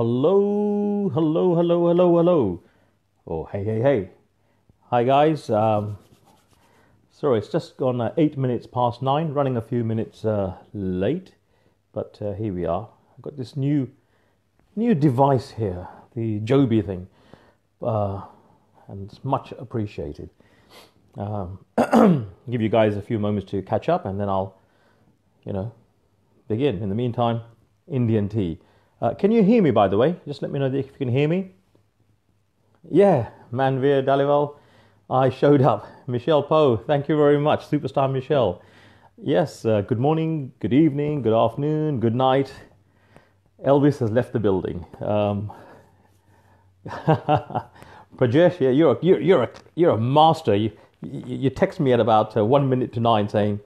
hello, hello, hello, hello, hello. Oh, hey, hey, hey. Hi, guys. Um, sorry, it's just gone uh, eight minutes past nine, running a few minutes uh, late, but uh, here we are. I've got this new, new device here, the Joby thing, uh, and it's much appreciated. Um, give you guys a few moments to catch up, and then I'll, you know, begin. In the meantime, Indian tea. Uh, can you hear me, by the way? Just let me know if you can hear me. Yeah, Manvir Dalival, I showed up. Michelle Poe, thank you very much. Superstar Michelle. Yes, uh, good morning, good evening, good afternoon, good night. Elvis has left the building. Um, Prajesh, yeah, you're a, you're, you're, a, you're a master. You, you, you text me at about uh, one minute to nine saying,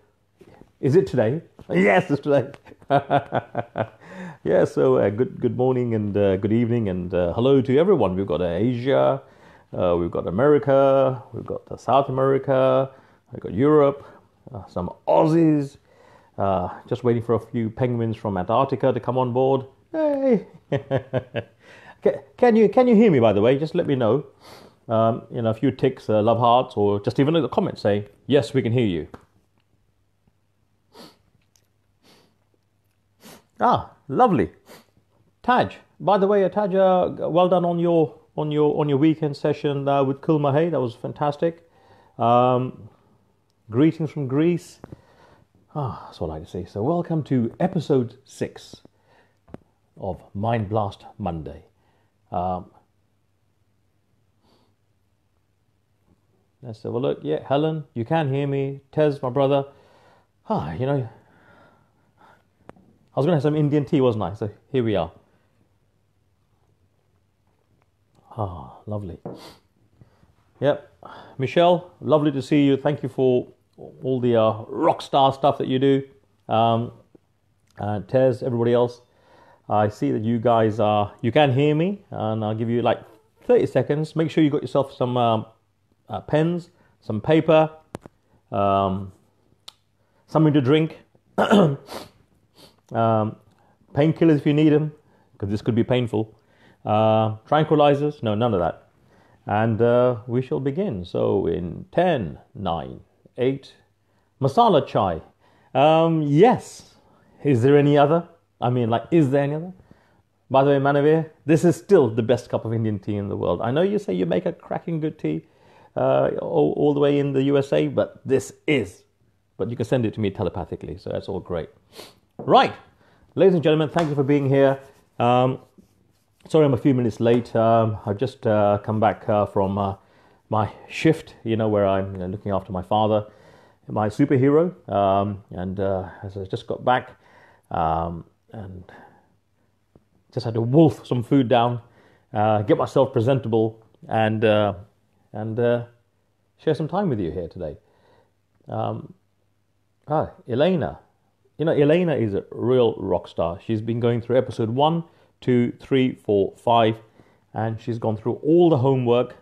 Is it today? Yes, it's today. yeah, so uh, good good morning and uh, good evening and uh, hello to everyone. We've got uh, Asia, uh, we've got America, we've got uh, South America, we've got Europe, some Aussies. just waiting for a few penguins from Antarctica to come on board. Hey, can you can you hear me? By the way, just let me know. Um, you know, a few ticks, love hearts, or just even a comment saying yes, we can hear you. Ah, lovely. Taj, by the way, Taj, uh, well done on your on your on your weekend session uh, with Kulmahay. That was fantastic. Um, greetings from Greece. Ah, that's all I to say. So, welcome to episode six of Mind Blast Monday. Um, let's have a look. Yeah, Helen, you can hear me. Tez, my brother. Ah, you know, I was going to have some Indian tea, wasn't I? So here we are. Ah, lovely. Yep. Michelle, lovely to see you. Thank you for all the uh, rock star stuff that you do. Um, and Tez, everybody else. I see that you guys are, you can hear me, and I'll give you like 30 seconds. Make sure you got yourself some um, uh, pens, some paper, um, something to drink. Um, painkillers if you need them, because this could be painful. Uh, tranquilizers, no, none of that. And uh, we shall begin. So in 10, 9, 8, masala chai. Um, yes. Is there any other? I mean, like, is there any other? By the way, Manavir, this is still the best cup of Indian tea in the world. I know you say you make a cracking good tea uh, all, all the way in the USA, but this is. But you can send it to me telepathically, so that's all great. Right, ladies and gentlemen, thank you for being here. Um, sorry, I'm a few minutes late. Um, I've just uh, come back uh, from uh, my shift, you know, where I'm you know, looking after my father, my superhero, um, and uh, as I just got back um, and just had to wolf some food down, uh, get myself presentable, and uh, and share some time with you here today. Ah, Elena, you know, Elena is a real rock star. She's been going through episode one, two, three, four, five, and she's gone through all the homework,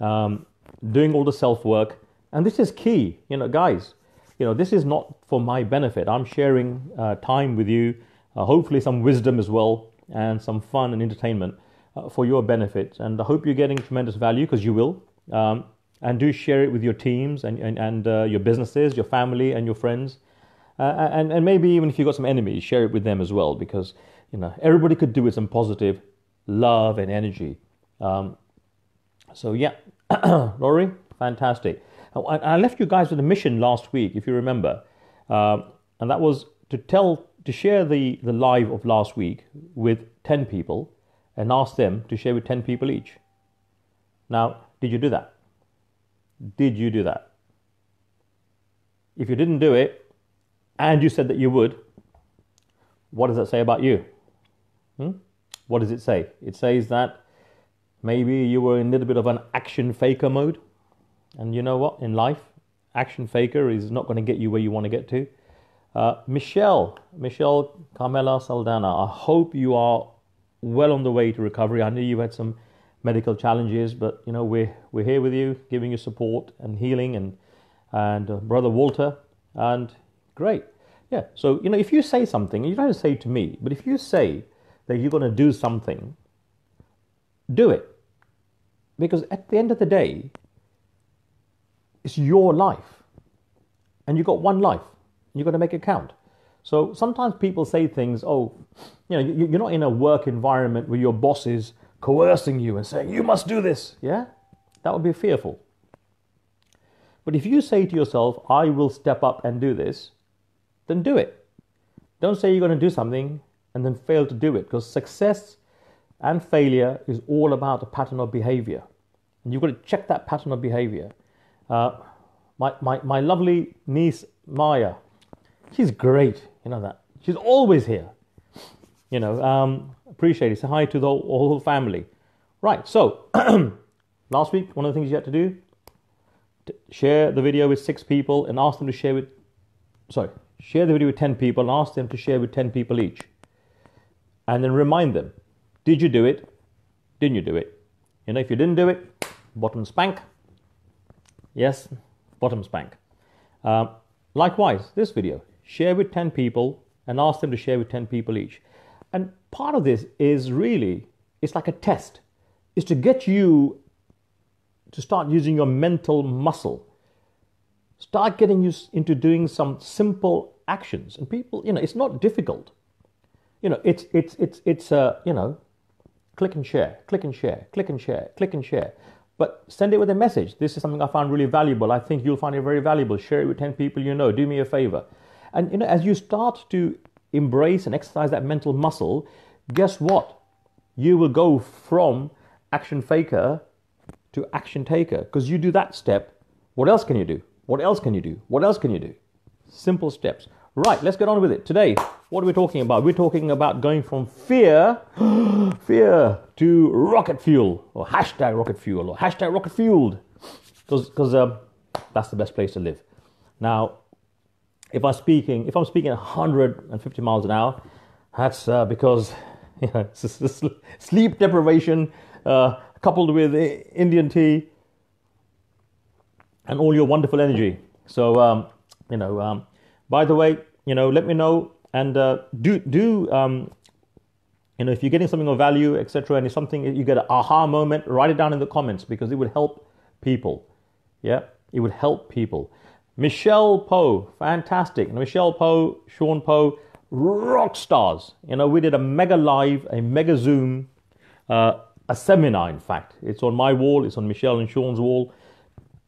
um, doing all the self work. And this is key, you know, guys. You know, this is not for my benefit. I'm sharing uh, time with you, uh, hopefully some wisdom as well, and some fun and entertainment uh, for your benefit. And I hope you're getting tremendous value because you will. Um, and do share it with your teams and, and, and uh, your businesses, your family, and your friends. Uh, and, and maybe even if you've got some enemies, share it with them as well, because you know everybody could do with some positive love and energy. Um, so yeah, Laurie, fantastic. I left you guys with a mission last week, if you remember, uh, and that was to tell to share the the live of last week with ten people, and ask them to share with ten people each. Now, did you do that? Did you do that? If you didn't do it, and you said that you would, what does that say about you? Hmm? What does it say? It says that maybe you were in a little bit of an action faker mode. And you know what? In life, action faker is not going to get you where you want to get to. Uh, Michelle, Michelle Carmela Saldana, I hope you are well on the way to recovery. I know you had some medical challenges, but you know we're we're here with you, giving you support and healing, and and uh, brother Walter, and Great. Yeah. So, you know, if you say something, you don't have to say to me, but if you say that you're going to do something, do it. Because at the end of the day, it's your life. And you've got one life. You've got to make it count. So sometimes people say things, oh, you know, you're not in a work environment where your boss is coercing you and saying, you must do this. Yeah? That would be fearful. But if you say to yourself, I will step up and do this, then do it. Don't say you're going to do something and then fail to do it because success and failure is all about a pattern of behavior. And you've got to check that pattern of behavior. Uh, my, my, my lovely niece, Maya, she's great. You know that. She's always here. You know, um, appreciate it. Say hi to the whole, whole family. Right, so last week, one of the things you had to do, share the video with six people and ask them to share with, sorry, share the video with 10 people and ask them to share with 10 people each. And then remind them, did you do it? Didn't you do it? You know, if you didn't do it, bottom spank. Yes, bottom spank. Um, likewise, this video, share with 10 people and ask them to share with 10 people each. And part of this is really, it's like a test. It's to get you to start using your mental muscle. Start getting you into doing some simple actions. And people, you know, it's not difficult. You know, it's, it's, it's, it's, uh, you know, click and share, click and share, click and share, click and share. But send it with a message. This is something I found really valuable. I think you'll find it very valuable. Share it with 10 people you know. Do me a favor. And you know, as you start to embrace and exercise that mental muscle, guess what? You will go from action faker to action taker because you do that step. What else can you do? What else can you do? What else can you do? Simple steps. Right, let's get on with it. Today, what are we talking about? We're talking about going from fear, fear to rocket fuel, or hashtag rocket fuel, or hashtag rocket fueled, because um, that's the best place to live. Now, if I'm speaking, if I'm speaking 150 miles an hour, that's uh, because you know, sleep deprivation uh, coupled with Indian tea and all your wonderful energy. So, um, you know, um, by the way, you know, let me know and uh, do do um, you know if you're getting something of value, etc., and it's something you get an aha moment, write it down in the comments because it would help people. Yeah, it would help people. Michelle Poe, fantastic. Michelle Poe, Sean Poe, rock stars. You know, we did a mega live, a mega Zoom, uh, a seminar, in fact. It's on my wall, it's on Michelle and Sean's wall.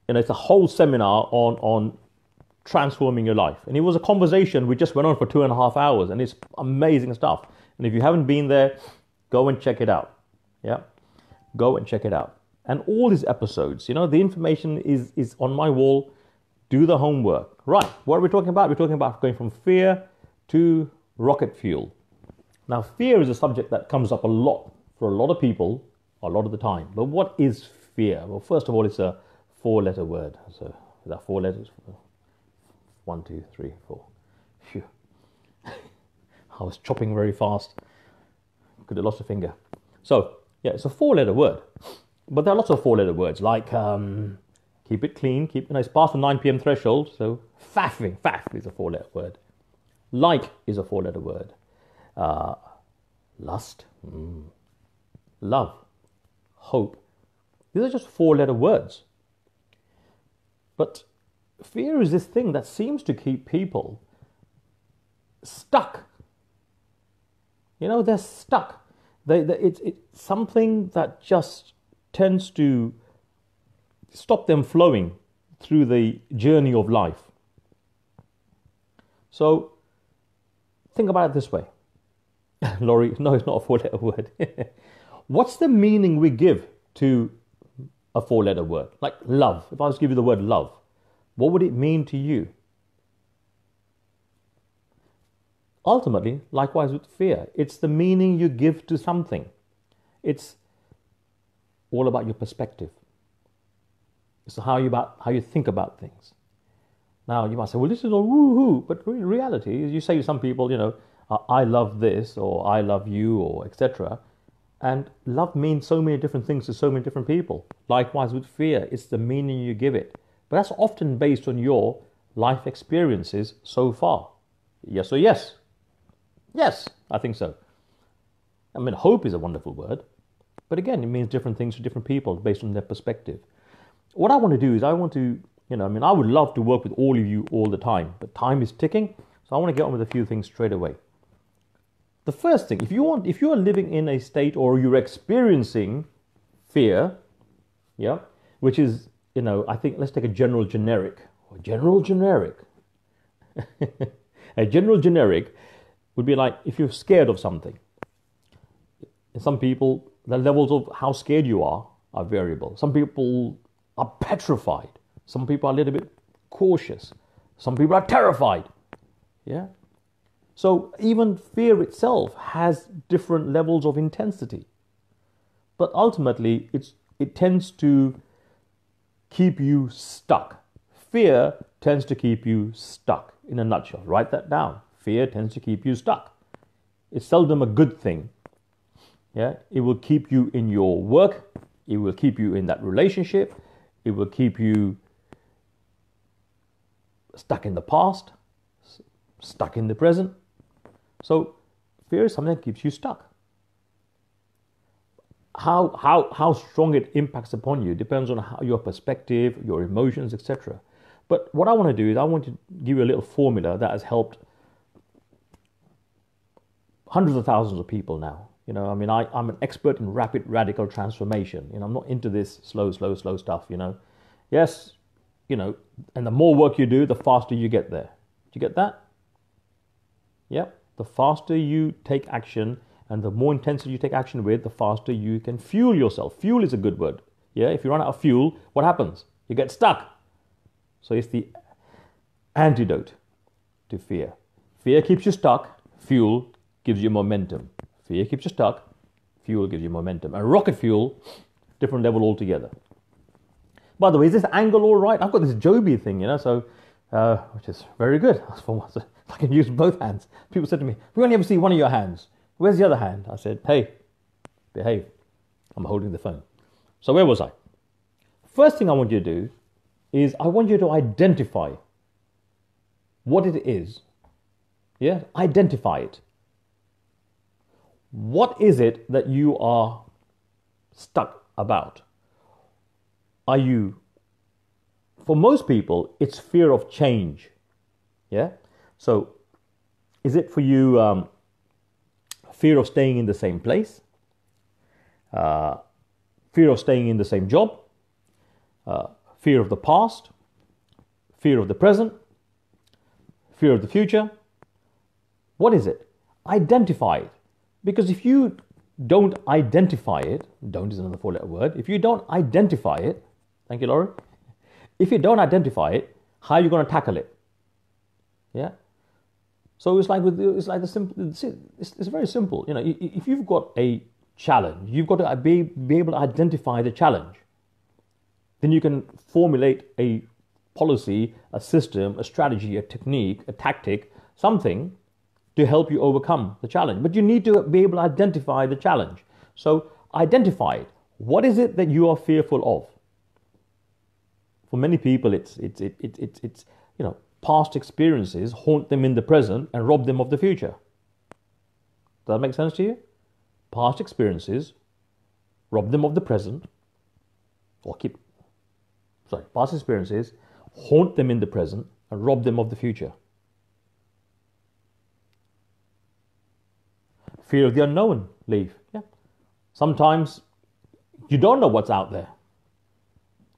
And it's a whole seminar on, on transforming your life. And it was a conversation we just went on for two and a half hours, and it's amazing stuff. And if you haven't been there, go and check it out. Yeah, go and check it out. And all these episodes, you know, the information is is on my wall. Do the homework. Right, what are we talking about? We're talking about going from fear to rocket fuel. Now, fear is a subject that comes up a lot for a lot of people a lot of the time. But what is fear? Well, first of all, it's a four-letter word. So, is that four letters? One, two, three, four. Phew. I was chopping very fast. Could have lost a finger. So, yeah, it's a four letter word. But there are lots of four letter words like um, keep it clean, keep, you it's past the 9 p.m. threshold. So, faffing, faff is a four letter word. Like is a four letter word. Uh, lust, mm. love, hope. These are just four letter words. But fear is this thing that seems to keep people stuck. You know, they're stuck. They, they, it's, it's something that just tends to stop them flowing through the journey of life. So, think about it this way. Laurie, no, it's not a four letter word. What's the meaning we give to a four letter word? Like love. If I was to give you the word love, what would it mean to you? Ultimately, likewise with fear, it's the meaning you give to something. It's all about your perspective. It's how you about how you think about things. Now you might say, "Well, this is all woo-hoo," but in reality you say to some people, you know, "I love this" or "I love you" or etc. And love means so many different things to so many different people. Likewise with fear, it's the meaning you give it. But that's often based on your life experiences so far. Yes or yes? Yes, I think so. I mean, hope is a wonderful word, but again, it means different things to different people based on their perspective. What I want to do is I want to, you know, I mean, I would love to work with all of you all the time, but time is ticking, so I want to get on with a few things straight away. The first thing, if you want, if you are living in a state or you're experiencing fear, yeah, which is, you know, I think let's take a general generic or general generic. a general generic would be like if you're scared of something. some people, the levels of how scared you are are variable. Some people are petrified. Some people are a little bit cautious. Some people are terrified. Yeah. So even fear itself has different levels of intensity. But ultimately, it's, it tends to keep you stuck. Fear tends to keep you stuck. In a nutshell, write that down. Fear tends to keep you stuck. It's seldom a good thing. Yeah, it will keep you in your work. It will keep you in that relationship. It will keep you stuck in the past, stuck in the present. So, fear is something that keeps you stuck. How, how, how strong it impacts upon you depends on how your perspective, your emotions, etc. But what I want to do is I want to give you a little formula that has helped hundreds of thousands of people now. You know, I mean, I, I'm an expert in rapid radical transformation. You know, I'm not into this slow, slow, slow stuff, you know. Yes, you know, and the more work you do, the faster you get there. Do you get that? Yep. The faster you take action and the more intensity you take action with, the faster you can fuel yourself. Fuel is a good word. Yeah, if you run out of fuel, what happens? You get stuck. So it's the antidote to fear. Fear keeps you stuck, fuel gives you momentum. Fear keeps you stuck, fuel gives you momentum. And rocket fuel, different level altogether. By the way, is this angle all right? I've got this Joby thing, you know, so uh, which is very good. I can use both hands. People said to me, "We only ever see one of your hands. Where's the other hand?" I said, "Hey, behave. I'm holding the phone." So where was I? First thing I want you to do is I want you to identify what it is. Yeah, identify it. What is it that you are stuck about? Are you, for most people, it's fear of change. Yeah? So, is it for you um, fear of staying in the same place? Uh, fear of staying in the same job? Uh, fear of the past, fear of the present, fear of the future. What is it? Identify it. Because if you don't identify it, don't is another four letter word. If you don't identify it, thank you, Laurie. If you don't identify it, how are you going to tackle it? Yeah. So it's like with it's like the simple. It's, it's very simple. You know, if you've got a challenge, you've got to be, be able to identify the challenge then you can formulate a policy, a system, a strategy, a technique, a tactic, something to help you overcome the challenge. But you need to be able to identify the challenge. So identify it. What is it that you are fearful of? For many people, it's it's it, it, it, it's you know past experiences haunt them in the present and rob them of the future. Does that make sense to you? Past experiences rob them of the present, or keep sorry, past experiences haunt them in the present and rob them of the future. Fear of the unknown, leave. Yeah. Sometimes you don't know what's out there.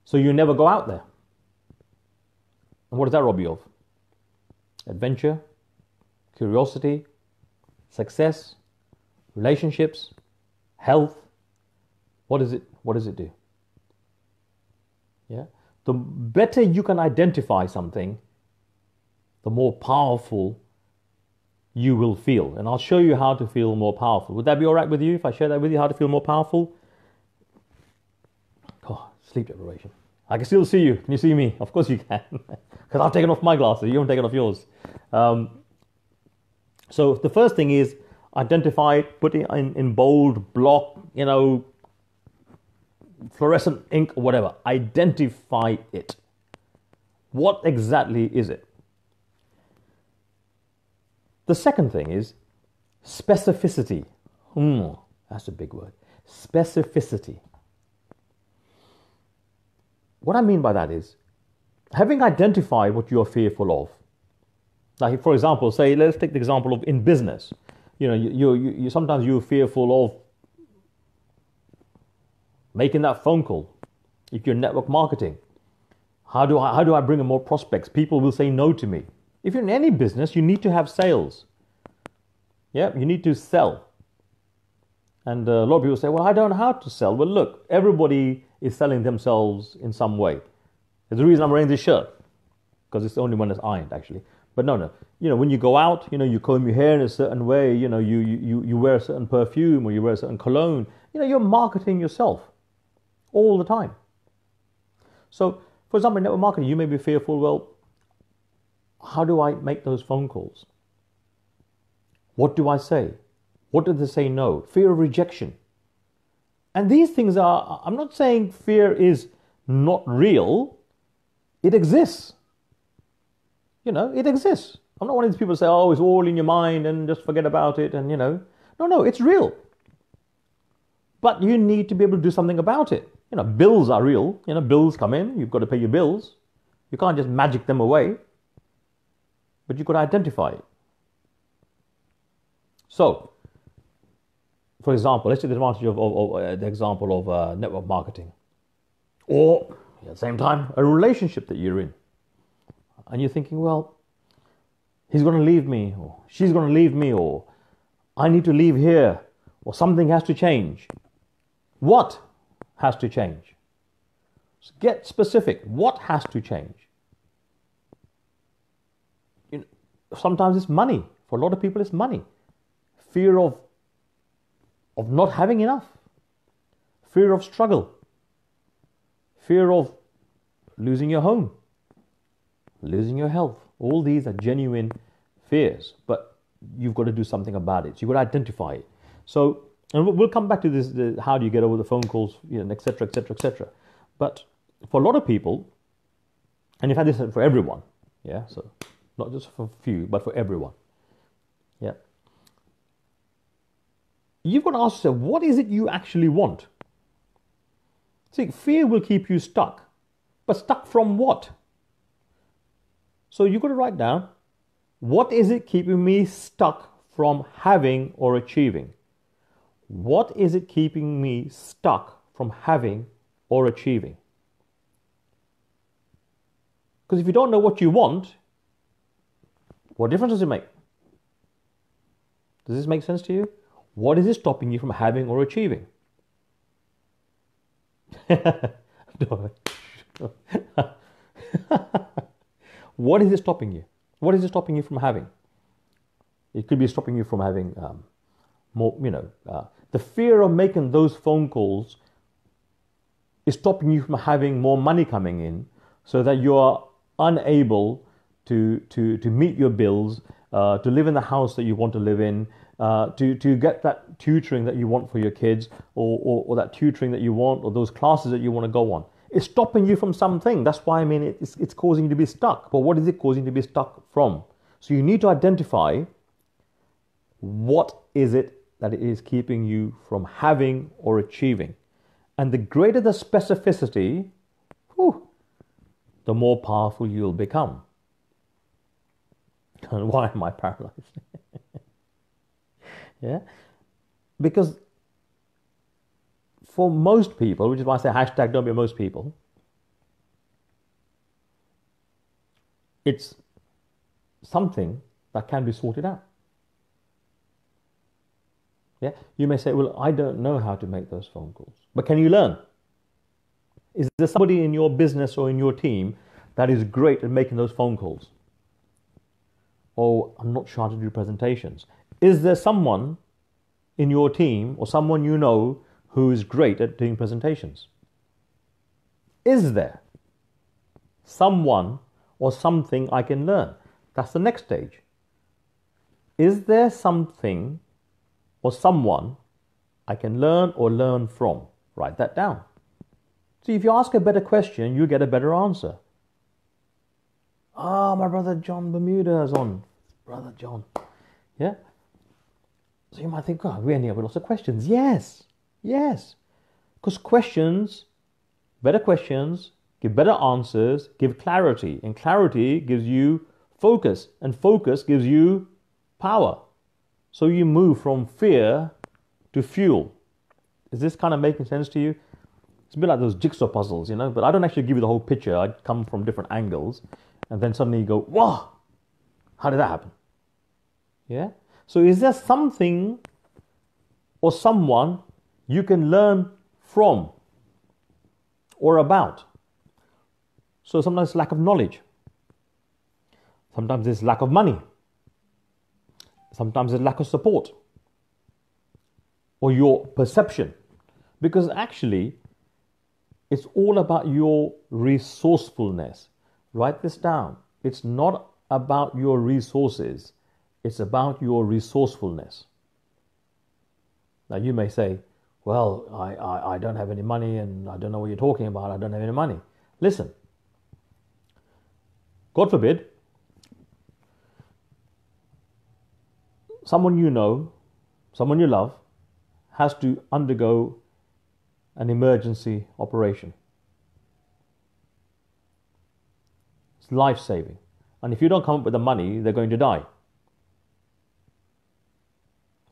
So you never go out there. And what does that rob you of? Adventure, curiosity, success, relationships, health. What does it what does it do? Yeah? the better you can identify something, the more powerful you will feel. And I'll show you how to feel more powerful. Would that be all right with you if I share that with you, how to feel more powerful? Oh, sleep deprivation. I can still see you. Can you see me? Of course you can. Because I've taken off my glasses. You haven't taken off yours. Um, so the first thing is identify it, put it in, in bold, block, you know, fluorescent ink or whatever. Identify it. What exactly is it? The second thing is specificity. Hmm, that's a big word. Specificity. What I mean by that is having identified what you're fearful of. Like, for example, say, let's take the example of in business. You know, you, you, you sometimes you're fearful of making that phone call. If you're network marketing, how do I, how do I bring in more prospects? People will say no to me. If you're in any business, you need to have sales. Yeah, you need to sell. And uh, a lot of people say, well, I don't know how to sell. Well, look, everybody is selling themselves in some way. There's the reason I'm wearing this shirt, because it's the only one that's ironed, actually. But no, no. You know, when you go out, you know, you comb your hair in a certain way, you know, you, you, you wear a certain perfume or you wear a certain cologne. You know, you're marketing yourself all the time. So, for example, in network marketing, you may be fearful, well, how do I make those phone calls? What do I say? What do they say no? Fear of rejection. And these things are, I'm not saying fear is not real, it exists. You know, it exists. I'm not one of these people who say, oh, it's all in your mind and just forget about it and, you know. No, no, it's real. But you need to be able to do something about it. You know, bills are real. You know, bills come in, you've got to pay your bills. You can't just magic them away, but you've got to identify it. So, for example, let's take the advantage of, of, of uh, the example of uh, network marketing, or at the same time, a relationship that you're in, and you're thinking, well, he's going to leave me, or she's going to leave me, or I need to leave here, or something has to change. What has to change? So get specific. What has to change? You know, sometimes it's money. For a lot of people, it's money. Fear of, of not having enough. Fear of struggle. Fear of losing your home. Losing your health. All these are genuine fears, but you've got to do something about it. So you've got to identify it. So and we'll come back to this the, how do you get over the phone calls you know etc etc etc but for a lot of people and you've had this for everyone yeah so not just for a few but for everyone yeah you've got to ask yourself what is it you actually want see fear will keep you stuck but stuck from what so you've got to write down what is it keeping me stuck from having or achieving what is it keeping me stuck from having or achieving? Because if you don't know what you want, what difference does it make? Does this make sense to you? What is it stopping you from having or achieving? what is it stopping you? What is it stopping you from having? It could be stopping you from having um, more, you know, uh, the fear of making those phone calls is stopping you from having more money coming in so that you are unable to, to, to meet your bills, uh, to live in the house that you want to live in, uh, to, to get that tutoring that you want for your kids, or, or, or, that tutoring that you want, or those classes that you want to go on. It's stopping you from something. That's why I mean it's, it's causing you to be stuck. But what is it causing you to be stuck from? So you need to identify what is it that is keeping you from having or achieving. And the greater the specificity, whew, the more powerful you'll become. And why am I paralyzed? Yeah? Because for most people, which is why I say hashtag don't be most people, it's something that can be sorted out. Yeah, you may say, well, I don't know how to make those phone calls, but can you learn? Is there somebody in your business or in your team that is great at making those phone calls? Oh, I'm not sure how to do presentations. Is there someone in your team or someone you know who is great at doing presentations? Is there someone or something I can learn? That's the next stage. Is there something or someone I can learn or learn from. Write that down. See, if you ask a better question, you get a better answer. Ah, oh, my brother John Bermuda is on. Brother John. Yeah? So you might think, God, we ending up with lots of questions. Yes, yes. Because questions, better questions, give better answers, give clarity. And clarity gives you focus. And focus gives you power. So you move from fear to fuel. Is this kind of making sense to you? It's a bit like those jigsaw puzzles, you know, but I don't actually give you the whole picture. I come from different angles and then suddenly you go, whoa, how did that happen? Yeah? So is there something or someone you can learn from or about? So sometimes lack of knowledge. Sometimes it's lack of money. Sometimes it's lack of support or your perception. Because actually, it's all about your resourcefulness. Write this down. It's not about your resources, it's about your resourcefulness. Now, you may say, Well, I, I, I don't have any money and I don't know what you're talking about. I don't have any money. Listen, God forbid, someone you know, someone you love, has to undergo an emergency operation. It's life saving. And if you don't come up with the money, they're going to die.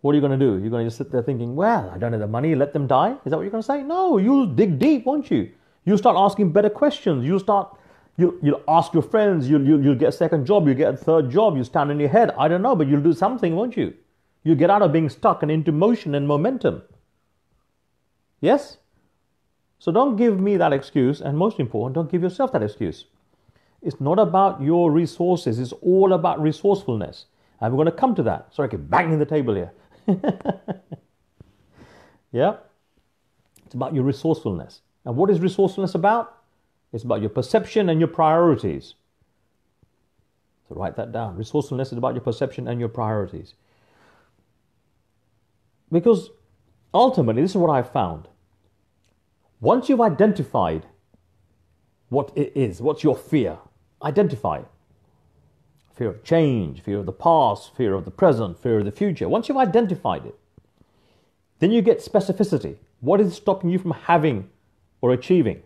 What are you going to do? You're going to just sit there thinking, well, I don't have the money, let them die? Is that what you're going to say? No, you'll dig deep, won't you? You'll start asking better questions. You'll start, you'll, you'll ask your friends, you'll, you'll, you'll get a second job, you'll get a third job, you'll stand on your head. I don't know, but you'll do something, won't you? You'll get out of being stuck and into motion and momentum. Yes? So don't give me that excuse, and most important, don't give yourself that excuse. It's not about your resources, it's all about resourcefulness. And we're going to come to that. Sorry, I keep banging the table here. yeah? It's about your resourcefulness. And what is resourcefulness about? It's about your perception and your priorities. So write that down. Resourcefulness is about your perception and your priorities. Because ultimately, this is what I've found. Once you've identified what it is, what's your fear, identify it. Fear of change, fear of the past, fear of the present, fear of the future. Once you've identified it, then you get specificity. What is stopping you from having or achieving?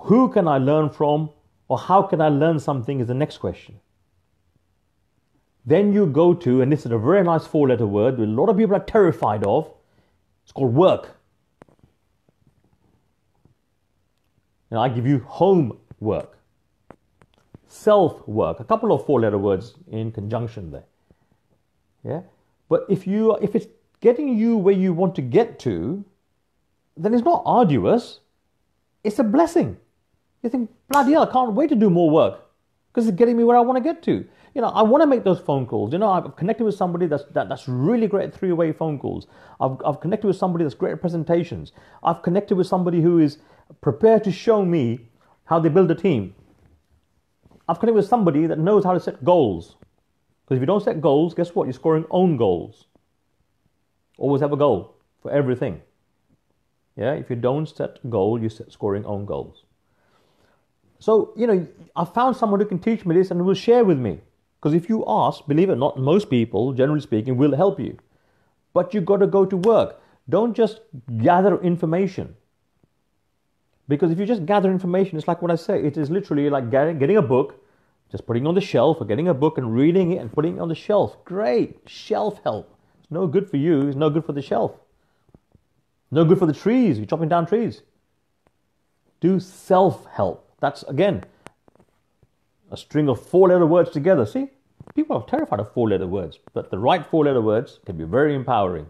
Who can I learn from, or how can I learn something is the next question. Then you go to, and this is a very nice four letter word that a lot of people are terrified of. It's called work. And I give you homework, self work, a couple of four letter words in conjunction there. Yeah? But if you if it's getting you where you want to get to, then it's not arduous. It's a blessing. You think, bloody hell, I can't wait to do more work because it's getting me where I want to get to you know, I want to make those phone calls. You know, I've connected with somebody that's that, that's really great at three-way phone calls. I've, I've connected with somebody that's great at presentations. I've connected with somebody who is prepared to show me how they build a team. I've connected with somebody that knows how to set goals. Because if you don't set goals, guess what? You're scoring own goals. Always have a goal for everything. Yeah, if you don't set goal, you're scoring own goals. So, you know, I found someone who can teach me this and will share with me. Because if you ask, believe it or not, most people, generally speaking, will help you. But you've got to go to work. Don't just gather information. Because if you just gather information, it's like what I say, it is literally like getting a book, just putting it on the shelf, or getting a book and reading it and putting it on the shelf. Great. Shelf help. It's no good for you, it's no good for the shelf. No good for the trees, you're chopping down trees. Do self help. That's again a string of four letter words together. See, people are terrified of four letter words, but the right four letter words can be very empowering.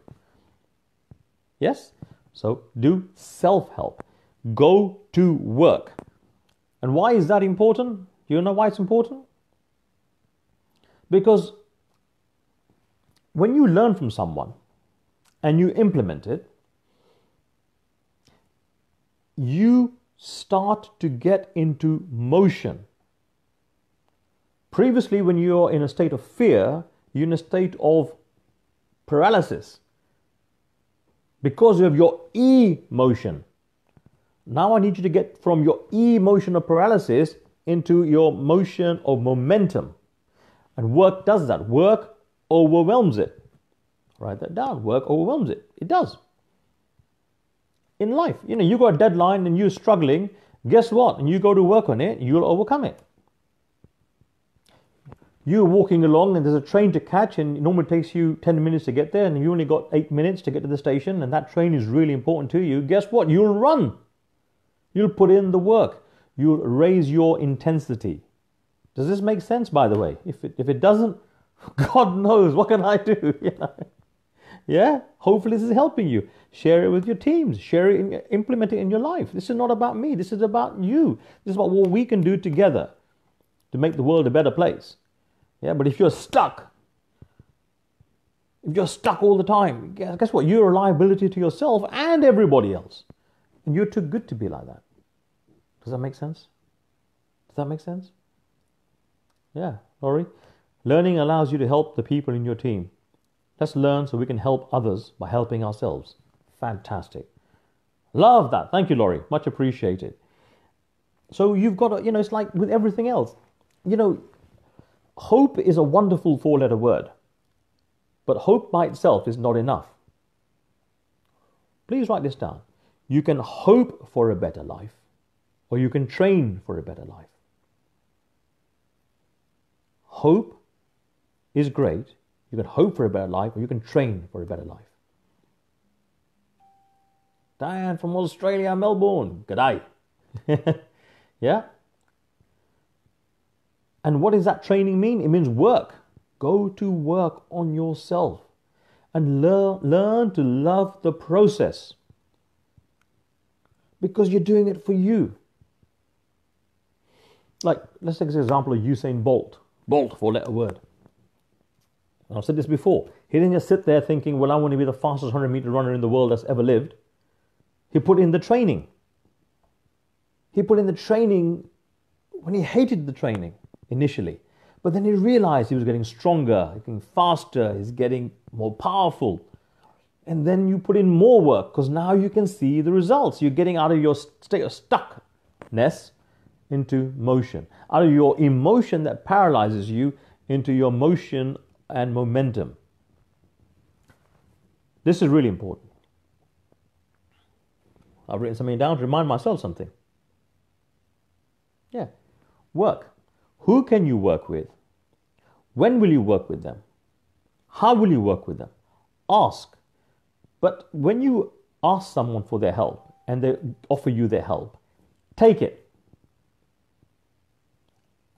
Yes? So do self help. Go to work. And why is that important? You know why it's important? Because when you learn from someone and you implement it, you start to get into motion Previously, when you're in a state of fear, you're in a state of paralysis because of your emotion. Now I need you to get from your emotion of paralysis into your motion of momentum. And work does that. Work overwhelms it. Write that down. Work overwhelms it. It does. In life, you know, you got a deadline and you're struggling. Guess what? And you go to work on it, you'll overcome it. You're walking along and there's a train to catch, and it normally takes you 10 minutes to get there, and you only got eight minutes to get to the station, and that train is really important to you. Guess what? You'll run. You'll put in the work. You'll raise your intensity. Does this make sense, by the way? If it, if it doesn't, God knows, what can I do? Yeah? Hopefully, this is helping you. Share it with your teams. Share it, implement it in your life. This is not about me. This is about you. This is about what we can do together to make the world a better place. Yeah, but if you're stuck, if you're stuck all the time, guess what? You're a liability to yourself and everybody else. And you're too good to be like that. Does that make sense? Does that make sense? Yeah, Laurie. Learning allows you to help the people in your team. Let's learn so we can help others by helping ourselves. Fantastic. Love that. Thank you, Laurie. Much appreciated. So you've got to, you know, it's like with everything else. You know, hope is a wonderful four letter word, but hope by itself is not enough. Please write this down. You can hope for a better life, or you can train for a better life. Hope is great. You can hope for a better life, or you can train for a better life. Diane from Australia, Melbourne. Good day. yeah? And what does that training mean? It means work. Go to work on yourself and learn, learn to love the process because you're doing it for you. Like, let's take an example of Usain Bolt. Bolt, four letter word. And I've said this before. He didn't just sit there thinking, well, I want to be the fastest 100 meter runner in the world that's ever lived. He put in the training. He put in the training when he hated the training initially. But then he realized he was getting stronger, getting faster, he's getting more powerful. And then you put in more work because now you can see the results. You're getting out of your state of stuckness into motion, out of your emotion that paralyzes you into your motion and momentum. This is really important. I've written something down to remind myself something. Yeah. Work. Who can you work with? When will you work with them? How will you work with them? Ask. But when you ask someone for their help and they offer you their help, take it.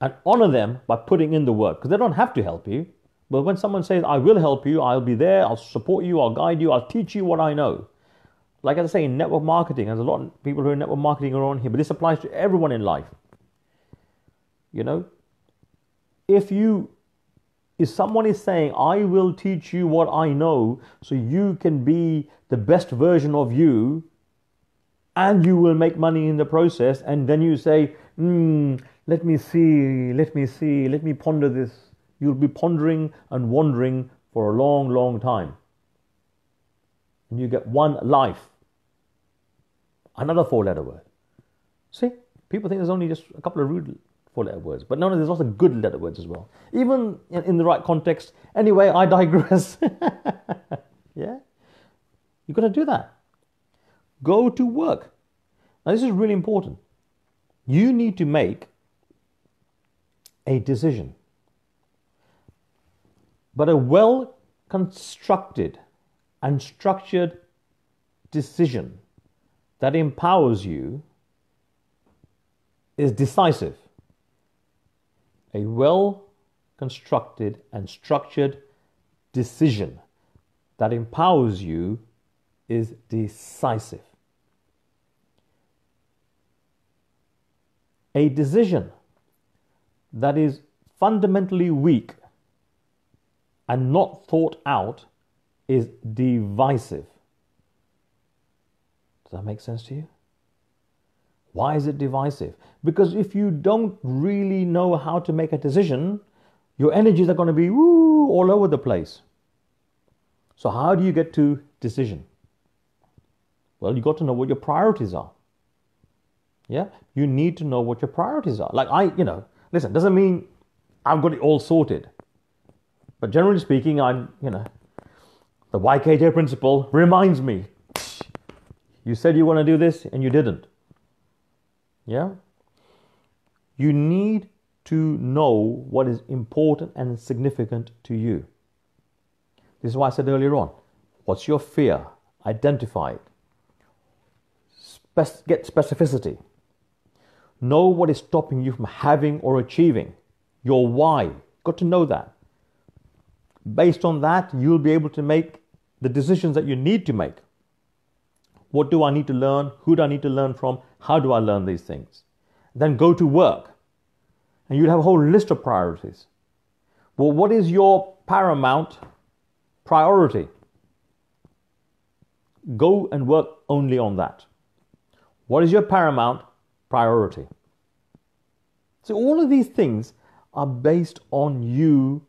And honor them by putting in the work because they don't have to help you. But when someone says, I will help you, I'll be there, I'll support you, I'll guide you, I'll teach you what I know. Like I say, in network marketing, there's a lot of people who are in network marketing around here, but this applies to everyone in life. You know, if you if someone is saying i will teach you what i know so you can be the best version of you and you will make money in the process and then you say hmm let me see let me see let me ponder this you'll be pondering and wandering for a long long time. And you get one life. Another four letter word. See? People think there's only just a couple of rude four letter words. But no, no, there's also good letter words as well. Even in, in the right context. Anyway, I digress. yeah? You've got to do that. Go to work. Now, this is really important. You need to make a decision. But a well constructed and structured decision that empowers you is decisive a well constructed and structured decision that empowers you is decisive. A decision that is fundamentally weak and not thought out is divisive. Does that make sense to you? Why is it divisive? Because if you don't really know how to make a decision, your energies are going to be woo, all over the place. So, how do you get to decision? Well, you got to know what your priorities are. Yeah, you need to know what your priorities are. Like I, you know, listen, doesn't mean I've got it all sorted. But generally speaking, I'm, you know, the YKJ principle reminds me you said you want to do this and you didn't. Yeah? You need to know what is important and significant to you. This is why I said earlier on what's your fear? Identify it. Spec- get specificity. Know what is stopping you from having or achieving. Your why. Got to know that. Based on that, you'll be able to make the decisions that you need to make. What do I need to learn? Who do I need to learn from? How do I learn these things? Then go to work. And you'd have a whole list of priorities. Well, what is your paramount priority? Go and work only on that. What is your paramount priority? So, all of these things are based on you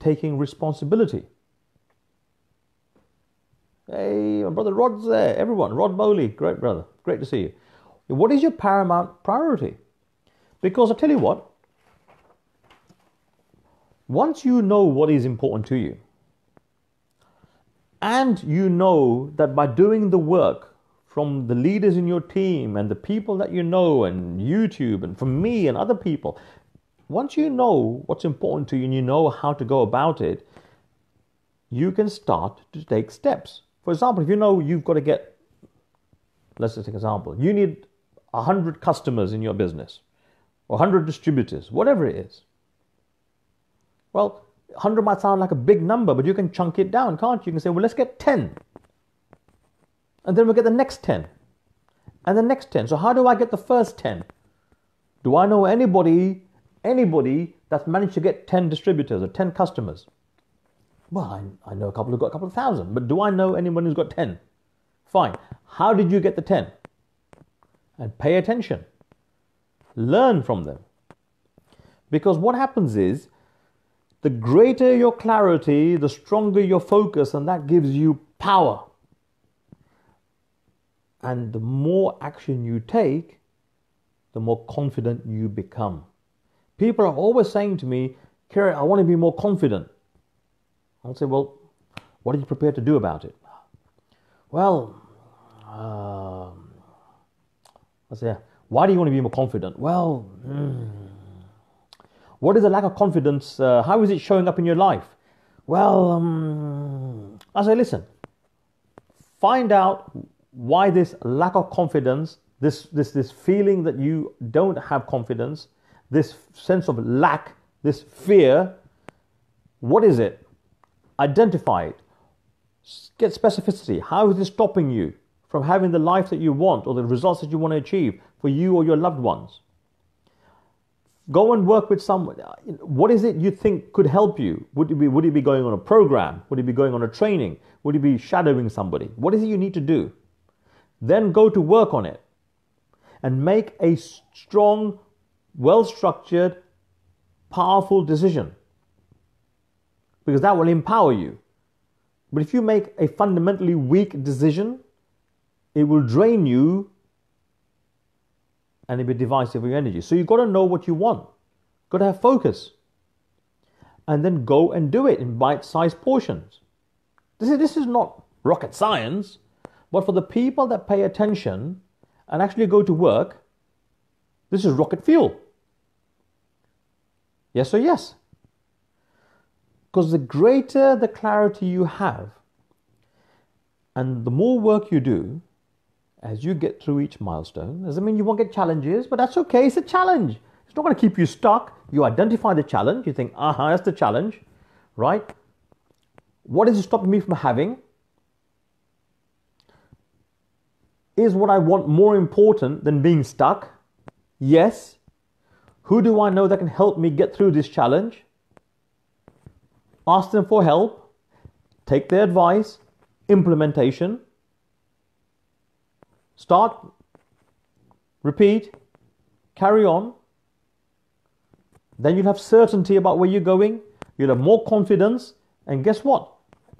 taking responsibility. Hey, my brother Rod's there. Everyone, Rod Bowley, great brother. Great to see you. What is your paramount priority? Because I tell you what, once you know what is important to you, and you know that by doing the work from the leaders in your team and the people that you know, and YouTube, and from me and other people, once you know what's important to you and you know how to go about it, you can start to take steps. For example, if you know you've got to get, let's just take an example, you need 100 customers in your business or 100 distributors, whatever it is. Well, 100 might sound like a big number, but you can chunk it down, can't you? You can say, well, let's get 10. And then we'll get the next 10. And the next 10. So, how do I get the first 10? Do I know anybody, anybody that's managed to get 10 distributors or 10 customers? Well, I, I know a couple who've got a couple of thousand, but do I know anyone who's got 10? Fine. How did you get the 10? And pay attention. Learn from them. Because what happens is, the greater your clarity, the stronger your focus, and that gives you power. And the more action you take, the more confident you become. People are always saying to me, Kirit, I want to be more confident. I'll say, well, what are you prepared to do about it? Well, um, I say, why do you want to be more confident? Well, mm, what is the lack of confidence? Uh, how is it showing up in your life? Well, um, I say, listen, find out why this lack of confidence, this, this, this feeling that you don't have confidence, this sense of lack, this fear, what is it? Identify it. Get specificity. How is this stopping you from having the life that you want or the results that you want to achieve for you or your loved ones? Go and work with someone. What is it you think could help you? Would it be, would it be going on a program? Would it be going on a training? Would it be shadowing somebody? What is it you need to do? Then go to work on it and make a strong, well structured, powerful decision because that will empower you. But if you make a fundamentally weak decision, it will drain you and it'll be divisive of your energy. So you've got to know what you want. Got to have focus. And then go and do it in bite-sized portions. This is, this is not rocket science, but for the people that pay attention and actually go to work, this is rocket fuel. Yes or yes? Because the greater the clarity you have, and the more work you do, as you get through each milestone, doesn't mean you won't get challenges, but that's okay. It's a challenge. It's not going to keep you stuck. You identify the challenge. You think, aha, uh-huh, that's the challenge, right? What is stopping me from having? Is what I want more important than being stuck? Yes. Who do I know that can help me get through this challenge? ask them for help, take their advice, implementation, start, repeat, carry on. Then you'll have certainty about where you're going, you'll have more confidence, and guess what?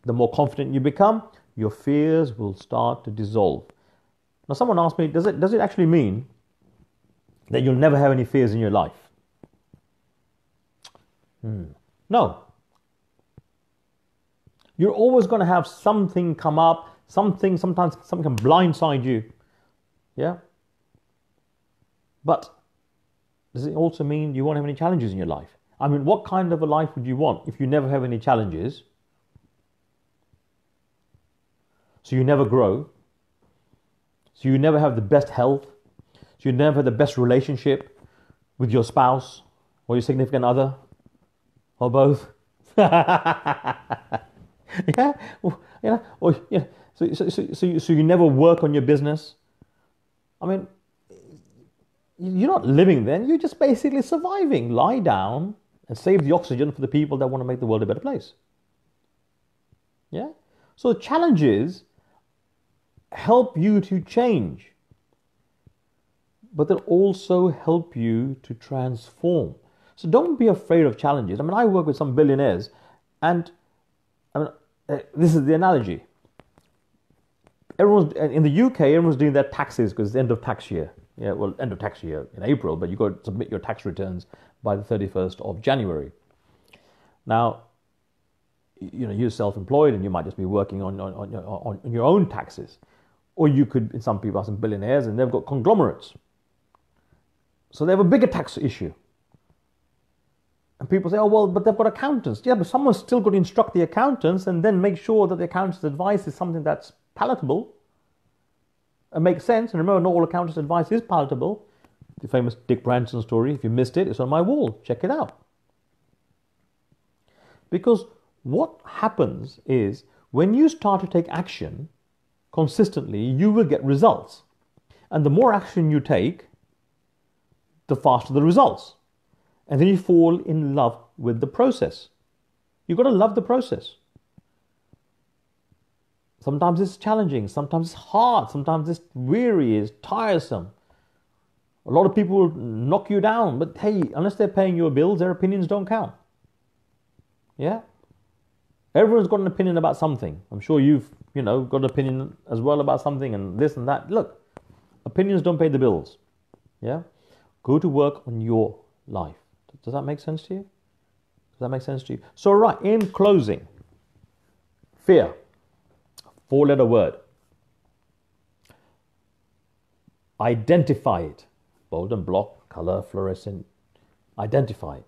The more confident you become, your fears will start to dissolve. Now, someone asked me, does it, does it actually mean that you'll never have any fears in your life? Hmm. No, You're always going to have something come up, something, sometimes something can blindside you. Yeah? But does it also mean you won't have any challenges in your life? I mean, what kind of a life would you want if you never have any challenges? So you never grow. So you never have the best health. So you never have the best relationship with your spouse or your significant other or both. yeah, or yeah. So, so, so, so, you, so you never work on your business. I mean, you're not living then. You're just basically surviving. Lie down and save the oxygen for the people that want to make the world a better place. Yeah. So the challenges help you to change, but they'll also help you to transform. So don't be afraid of challenges. I mean, I work with some billionaires, and I mean, uh, this is the analogy. Everyone's in the UK. Everyone's doing their taxes because it's the end of tax year. Yeah, well, end of tax year in April, but you've got to submit your tax returns by the 31st of January. Now, you know, you're self-employed and you might just be working on, on, on, on your own taxes. Or you could, some people are some billionaires and they've got conglomerates. So they have a bigger tax issue. And people say, oh, well, but they've got accountants. Yeah, but someone's still got to instruct the accountants and then make sure that the accountant's advice is something that's palatable and makes sense. And remember, not all accountants' advice is palatable. The famous Dick Branson story, if you missed it, it's on my wall. Check it out. Because what happens is when you start to take action consistently, you will get results. And the more action you take, the faster the results. And then you fall in love with the process. You've got to love the process. Sometimes it's challenging, sometimes it's hard, sometimes it's weary, it's tiresome. A lot of people knock you down, but hey, unless they're paying your bills, their opinions don't count. Yeah? Everyone's got an opinion about something. I'm sure you've, you know, got an opinion as well about something and this and that. Look, opinions don't pay the bills. Yeah? Go to work on your life. Does that make sense to you? Does that make sense to you? So, right, in closing, fear, four letter word. Identify it. Bold and block, color, fluorescent. Identify it.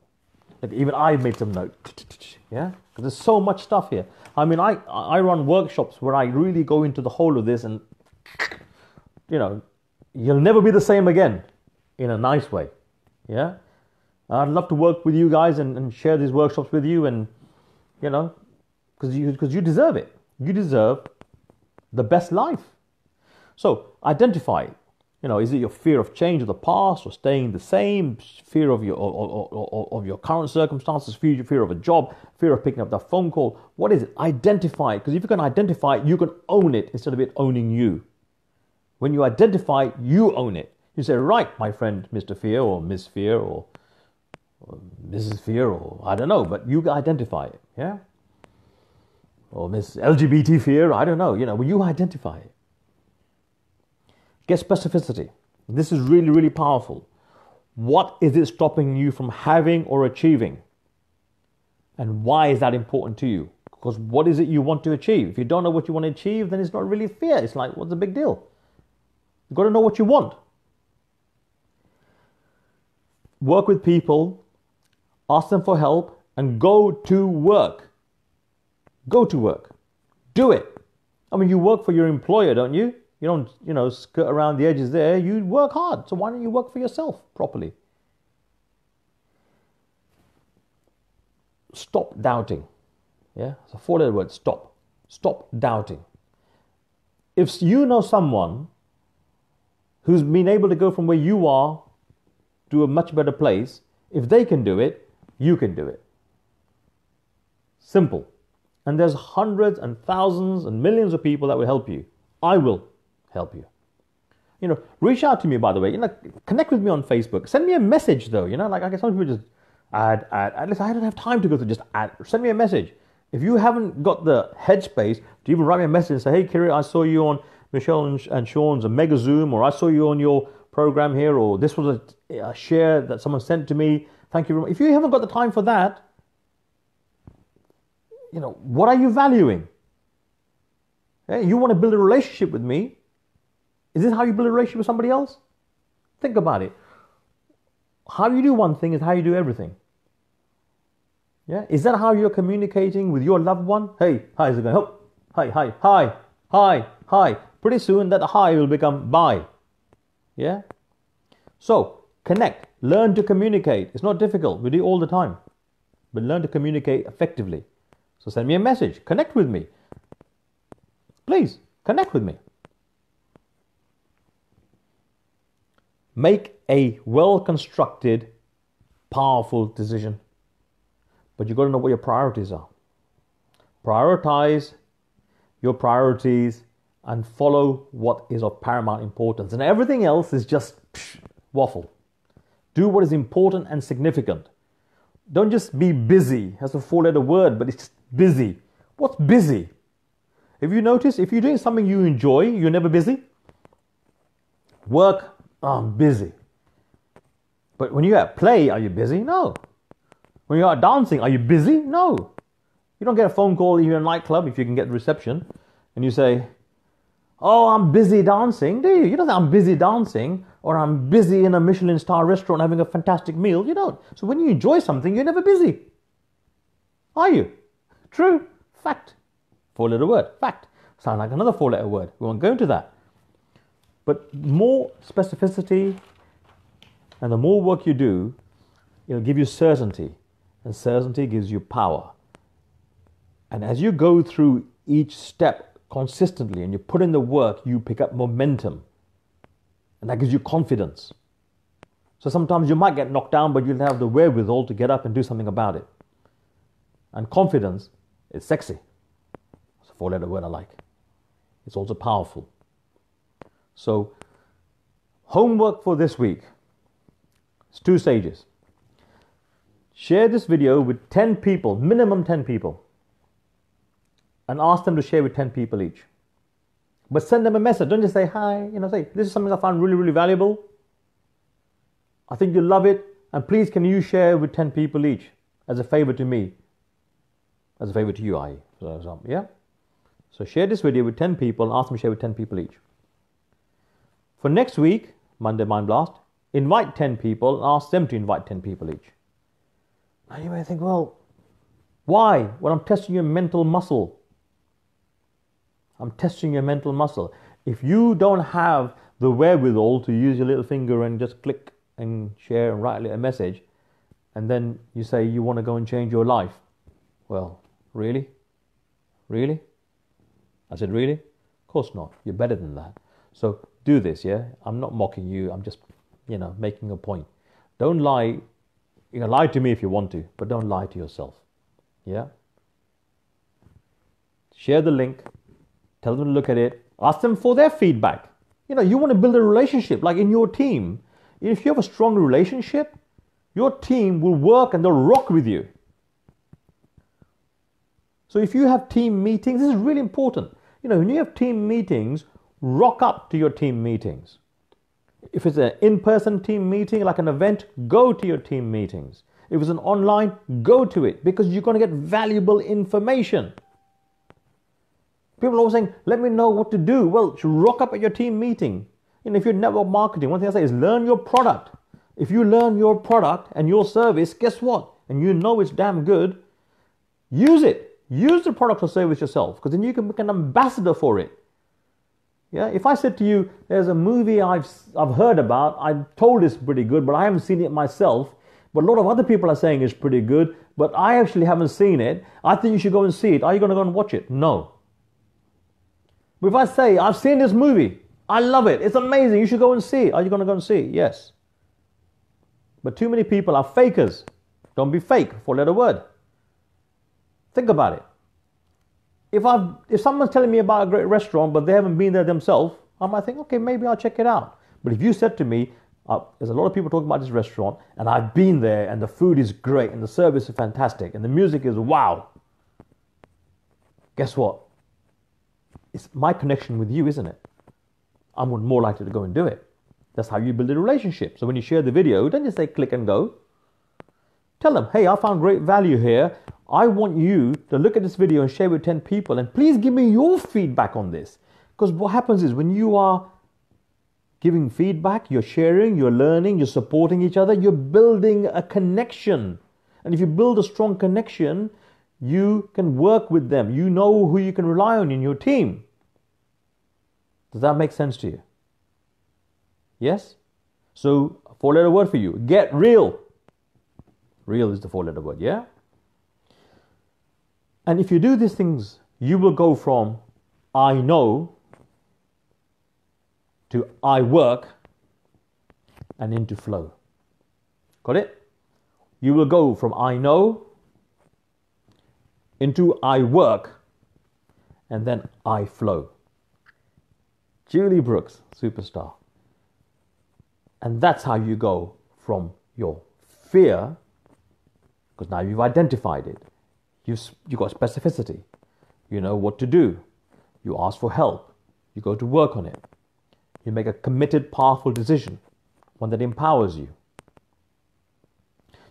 Like even I made some note. Yeah? Because there's so much stuff here. I mean, I, I run workshops where I really go into the whole of this and, you know, you'll never be the same again in a nice way. Yeah? I'd love to work with you guys and, and share these workshops with you and, you know, because you, cause you deserve it. You deserve the best life. So identify You know, is it your fear of change of the past or staying the same, fear of your of, of your current circumstances, fear, fear of a job, fear of picking up that phone call? What is it? Identify. Because if you can identify you can own it instead of it owning you. When you identify, you own it. You say, right, my friend, Mr. Fear or Miss Fear or Mrs. Fear, or I don't know, but you identify it, yeah? Or Miss LGBT Fear, I don't know, you know, but you identify. Get specificity. This is really, really powerful. What is it stopping you from having or achieving? And why is that important to you? Because what is it you want to achieve? If you don't know what you want to achieve, then it's not really fear. It's like, what's the big deal? You've got to know what you want. Work with people ask them for help, and go to work. Go to work. Do it. I mean, you work for your employer, don't you? You don't, you know, skirt around the edges there. You work hard. So why don't you work for yourself properly? Stop doubting. Yeah, it's a four letter word stop. Stop doubting. If you know someone who's been able to go from where you are to a much better place, if they can do it, you can do it. Simple. And there's hundreds and thousands and millions of people that will help you. I will help you. You know, reach out to me, by the way. You know, connect with me on Facebook. Send me a message, though. You know, like I guess some people just add, add, add. Listen, I don't have time to go through just add. Send me a message. If you haven't got the headspace to even write me a message and say, hey, Kiri, I saw you on Michelle and, and Sean's a Mega Zoom, or I saw you on your program here, or this was a, a share that someone sent to me Thank you very much. If you haven't got the time for that, you know, what are you valuing? Hey, you want to build a relationship with me? Is this how you build a relationship with somebody else? Think about it. How you do one thing is how you do everything. Yeah? Is that how you're communicating with your loved one? Hey, hi, is it going? Oh, hi, hi, hi, hi, hi. Pretty soon that hi will become bye. Yeah? So, connect. Learn to communicate. It's not difficult. We do it all the time. But learn to communicate effectively. So send me a message. Connect with me. Please, connect with me. Make a well constructed, powerful decision. But you've got to know what your priorities are. Prioritize your priorities and follow what is of paramount importance. And everything else is just psh, waffle. Do what is important and significant. Don't just be busy. That's a four letter word, but it's busy. What's busy? If you notice, if you're doing something you enjoy, you're never busy. Work, oh, I'm busy. But when you're at play, are you busy? No. When you're out dancing, are you busy? No. You don't get a phone call in a nightclub if you can get reception and you say, Oh, I'm busy dancing. Do you? You don't say, I'm busy dancing or I'm busy in a Michelin star restaurant having a fantastic meal. You don't. So when you enjoy something, you're never busy. Are you? True. Fact. Four letter word. Fact. Sound like another four letter word. We won't go into that. But more specificity and the more work you do, it'll give you certainty. And certainty gives you power. And as you go through each step consistently and you put in the work, you pick up momentum. And that gives you confidence. So sometimes you might get knocked down, but you'll have the wherewithal to get up and do something about it. And confidence is sexy. It's a four letter word I like. It's also powerful. So, homework for this week. It's two stages. Share this video with 10 people, minimum 10 people and ask them to share with 10 people each. But send them a message. Don't just say hi, you know, say, this is something I found really, really valuable. I think you'll love it. And please, can you share with 10 people each as a favor to me? As a favor to you, I, for example. Yeah? So share this video with 10 people and ask them to share with 10 people each. For next week, Monday Mind Blast, invite 10 people and ask them to invite 10 people each. Now you may think, well, why? Well, I'm testing your mental muscle. I'm testing your mental muscle. If you don't have the wherewithal to use your little finger and just click and share and write a message, and then you say you want to go and change your life, well, really? Really? I said, really? Of course not. You're better than that. So do this, yeah? I'm not mocking you. I'm just, you know, making a point. Don't lie. You can lie to me if you want to, but don't lie to yourself. Yeah? Share the link, Tell them to look at it. Ask them for their feedback. You know, you want to build a relationship like in your team. If you have a strong relationship, your team will work and they'll rock with you. So if you have team meetings, this is really important. You know, when you have team meetings, rock up to your team meetings. If it's an in person team meeting, like an event, go to your team meetings. If it's an online, go to it because you're going to get valuable information. People are always saying, let me know what to do. Well, rock up at your team meeting. And if you're network marketing, one thing I say is learn your product. If you learn your product and your service, guess what? And you know it's damn good, use it. Use the product or service yourself because then you can become an ambassador for it. Yeah, if I said to you, there's a movie I've, I've heard about, I'm told it's pretty good, but I haven't seen it myself, but a lot of other people are saying it's pretty good, but I actually haven't seen it, I think you should go and see it. Are you going to go and watch it? No. But if I say, I've seen this movie, I love it, it's amazing, you should go and see it, are you going to go and see it? Yes. But too many people are fakers. Don't be fake, four letter word. Think about it. If, i if someone's telling me about a great restaurant, but they haven't been there themselves, I might think, okay, maybe I'll check it out. But if you said to me, uh, there's a lot of people talking about this restaurant, and I've been there, and the food is great, and the service is fantastic, and the music is wow. Guess what? it's my connection with you, isn't it? I'm more likely to go and do it. That's how you build a relationship. So when you share the video, don't just say click and go. Tell them, hey, I found great value here. I want you to look at this video and share with 10 people and please give me your feedback on this. Because what happens is when you are giving feedback, you're sharing, you're learning, you're supporting each other, you're building a connection. And if you build a strong connection, you can work with them. You know who you can rely on in your team. Does that make sense to you? Yes? So, four letter word for you get real. Real is the four letter word, yeah? And if you do these things, you will go from I know to I work and into flow. Got it? You will go from I know into I work and then I flow. Julie Brooks, superstar. And that's how you go from your fear, because now you've identified it, you've, you got specificity, you know what to do, you ask for help, you go to work on it, you make a committed, powerful decision, one that empowers you.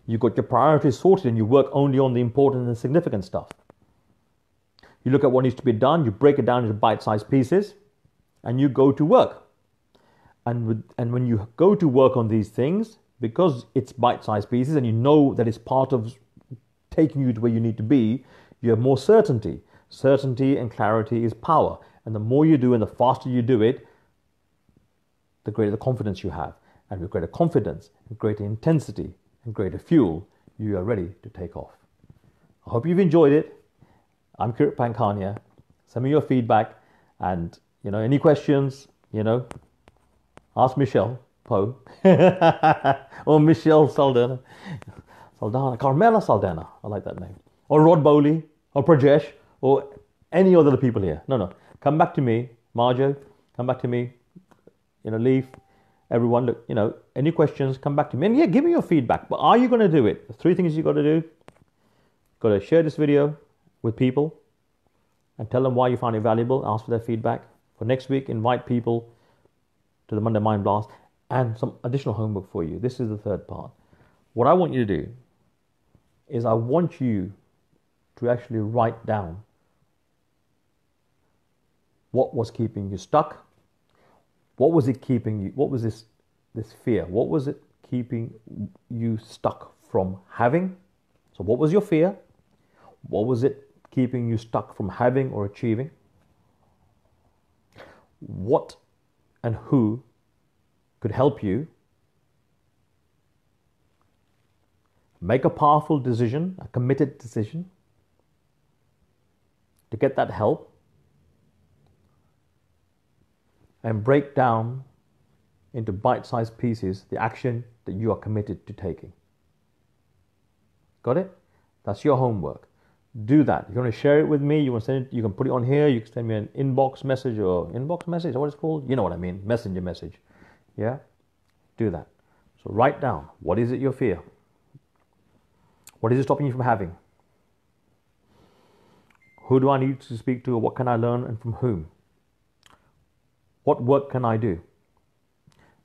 You got your priorities sorted and you work only on the important and significant stuff. You look at what needs to be done, you break it down into bite sized pieces, and you go to work. And, with, and when you go to work on these things, because it's bite sized pieces and you know that it's part of taking you to where you need to be, you have more certainty. Certainty and clarity is power. And the more you do and the faster you do it, the greater the confidence you have. And with greater confidence and greater intensity and greater fuel, you are ready to take off. I hope you've enjoyed it. I'm Kirit Pankhania. Send me your feedback and you know any questions, you know, ask Michelle Poe or Michelle Saldana. Saldana, Carmela Saldana. I like that name. Or Rod Bowley or Prajesh or any other people here. No, no. Come back to me, Marjo. Come back to me you know, leave everyone, look, you know, any questions, come back to me. And yeah, give me your feedback. But are you going to do it? Three things you got to do. Got to share this video with people and tell them why you found it valuable. Ask for their feedback. For next week, invite people to the Monday Mind Blast and some additional homework for you. This is the third part. What I want you to do is I want you to actually write down what was keeping you stuck what was it keeping you? What was this this fear? What was it keeping you stuck from having? So, what was your fear? What was it keeping you stuck from having or achieving? What and who could help you make a powerful decision, a committed decision to get that help and break down into bite sized pieces the action that you are committed to taking. Got it? That's your homework. Do that. If you want to share it with me, you want to send it, you can put it on here, you can send me an inbox message or inbox message, what it's called? You know what I mean, messenger message. Yeah? Do that. So write down what is it your fear? What is it stopping you from having? Who do I need to speak to? What can I learn and from whom? What work can I do?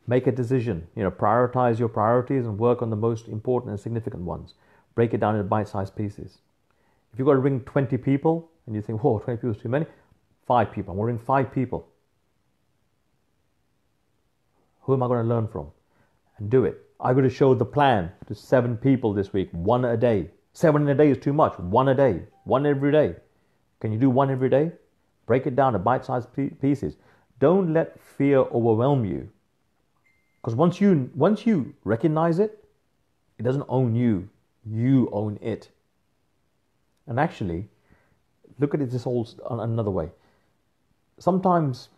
Make a decision. You know, prioritize your priorities and work on the most important and significant ones. Break it down into bite-sized pieces. If you've got to ring 20 people and you think, whoa, 20 people is too many, five people. I'm going to ring five people. Who am I going to learn from? And do it. I'm going to show the plan to seven people this week, one a day. Seven in a day is too much. One a day, one every day. Can you do one every day? Break it down to bite sized pieces. Don't let fear overwhelm you. Because once you once you recognize it, it doesn't own you. You own it. And actually, look at it this whole another way. Sometimes,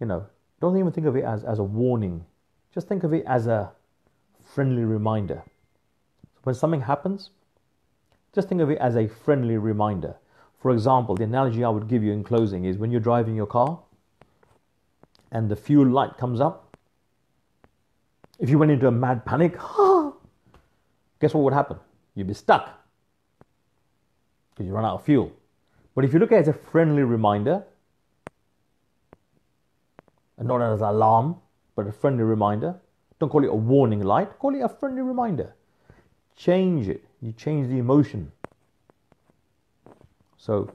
you know, don't even think of it as, as a warning. Just think of it as a friendly reminder. When something happens, just think of it as a friendly reminder. For example, the analogy I would give you in closing is when you're driving your car and the fuel light comes up, if you went into a mad panic, guess what would happen? You'd be stuck because you run out of fuel. But if you look at it as a friendly reminder, and not as an alarm, but a friendly reminder, don't call it a warning light, call it a friendly reminder. Change it. You change the emotion. So,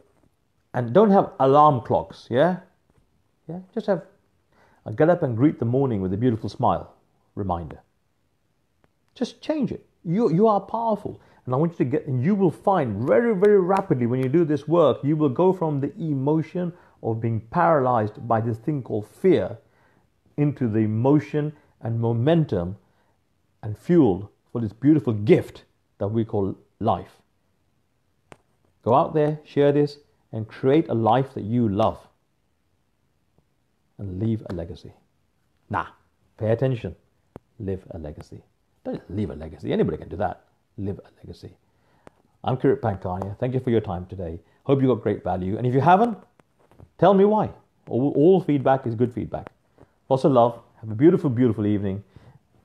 and don't have alarm clocks, yeah? Yeah, just have a get up and greet the morning with a beautiful smile reminder. Just change it. You, you are powerful. And I want you to get, and you will find very, very rapidly when you do this work, you will go from the emotion of being paralyzed by this thing called fear into the emotion and momentum and fuel for this beautiful gift that we call life. Go out there, share this, and create a life that you love and leave a legacy. Nah, pay attention. Live a legacy. Don't leave a legacy. Anybody can do that. Live a legacy. I'm Kirit Pankhania. Thank you for your time today. Hope you got great value. And if you haven't, tell me why. All, all feedback is good feedback. Lots of love. Have a beautiful, beautiful evening,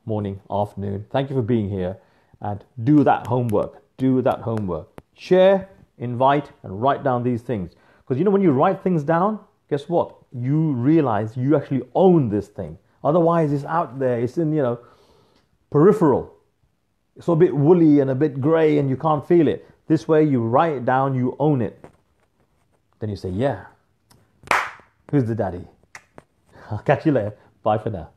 morning, afternoon. Thank you for being here. And do that homework. Do that homework. Share, invite, and write down these things. Because you know, when you write things down, guess what? You realize you actually own this thing. Otherwise, it's out there. It's in, you know, peripheral. It's a bit woolly and a bit grey and you can't feel it. This way, you write it down, you own it. Then you say, yeah, who's the daddy? I'll catch you later. Bye for now.